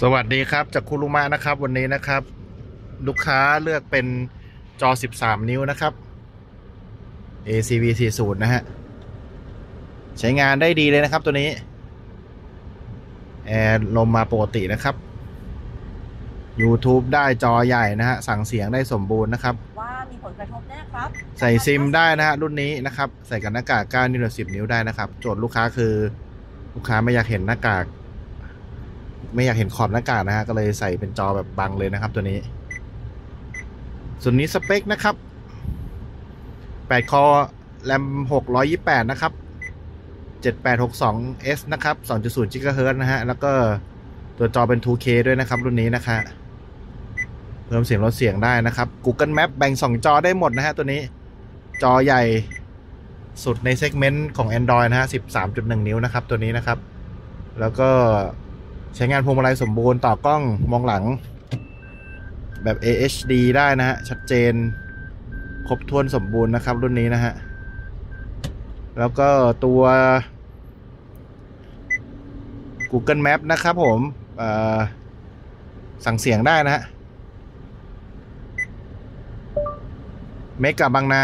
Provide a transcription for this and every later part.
สวัสดีครับจากคุรุมะนะครับ วันนี้นะครับ ลูกค้าเลือกเป็นจอ 13 นิ้วนะครับ ACV 40นะฮะ ใช้งานได้ดีเลยนะครับตัวนี้ แอร์ลมมาปกตินะครับ YouTube ได้จอใหญ่นะฮะ สั่งเสียงได้สมบูรณ์นะครับ ว่ามีผลกระทบแน่ครับ ใส่ซิมได้นะฮะ รุ่นนี้นะครับ ใส่กับหน้ากาก 9 นิ้วหรือ 10 นิ้วได้นะครับ โจทย์ลูกค้าคือ ลูกค้าไม่อยากเห็นหน้ากาก ไม่อยากเห็นขอบหน้ากากนะฮะ ก็เลยใส่เป็นจอแบบบังเลยนะครับตัวนี้ ส่วนนี้สเปคนะครับ 8 คอแรม628 นะครับ 7862S นะครับ 2.0 GHz นะฮะ แล้วก็ตัวจอเป็น 2K ด้วยนะครับ รุ่นนี้นะคะเพิ่มเสียงลดเสียงได้นะครับ Google Map แบ่ง 2 จอได้หมดนะฮะตัวนี้ จอใหญ่สุดในเซกเมนต์ของ Android นะฮะ 13.1 นิ้วนะครับ ตัวนี้นะครับ แล้วก็ ใช้งานพวงมาลัยสมบูรณ์ต่อกล้องมองหลัง แบบ AHD ได้นะฮะ ชัดเจน ครบถ้วนสมบูรณ์นะครับ รุ่นนี้นะฮะ แล้วก็ตัว Google Map นะครับผมสั่งเสียงได้นะฮะ เมกะบางนา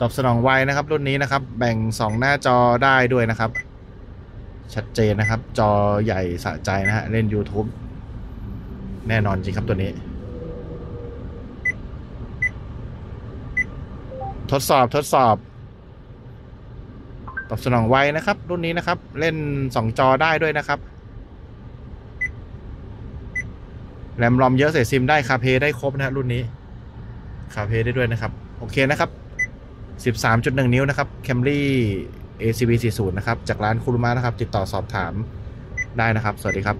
ตอบสนองไวนะครับ รุ่นนี้นะครับ แบ่ง 2 หน้าจอได้ด้วยนะครับ ชัดเจนนะครับ จอใหญ่สะใจนะฮะ เล่น YouTube แน่นอนจริงครับตัวนี้ ทดสอบทดสอบตอบสนองไวนะครับ รุ่นนี้นะครับ เล่น 2 จอได้ด้วยนะครับแรมรอมเยอะใส่ซิมได้คาเพได้ครบนะฮะรุ่นนี้คาเพได้ด้วยนะครับ โอเคนะครับ 13.1 นิ้วนะครับ Camry ACV 40 นะครับ จากร้านคุรุมะนะครับ ติดต่อสอบถามได้นะครับ สวัสดีครับ